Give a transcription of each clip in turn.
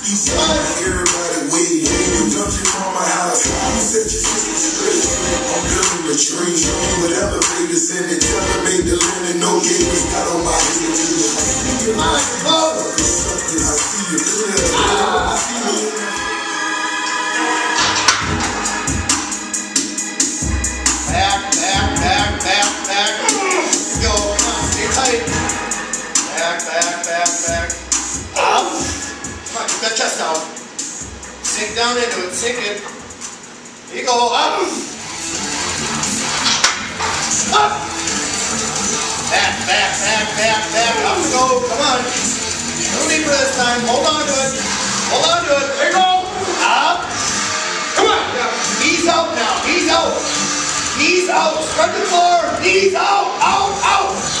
You said everybody wait, you touching from my house. You said you straight. I'm building a tree. Whatever baby send it, make the linen. No gators got on my Sink down into it, sink it. You go, up. Up. Back, back, back, back, back. Up we go. Come on. No need for this time. Hold on to it. Hold on to it. There you go. Up. Come on. Knees out now. Knees out. Knees out. Spread the floor. Knees out. Out. Out.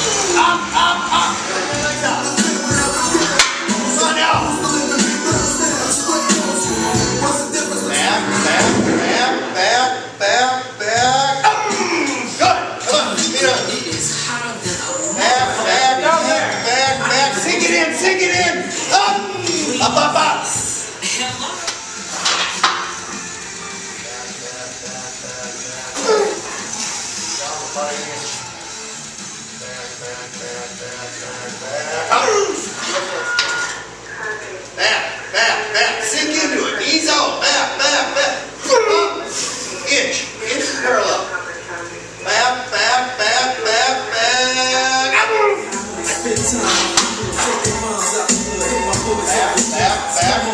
It in. Sink it in. Um, up. Up. Up. Up. Back, back, back. Sink into it. Knees out. Back, back, back. Up. Inch. Inch parallel. Back, back, back, back, back. Back, back, back, back, back,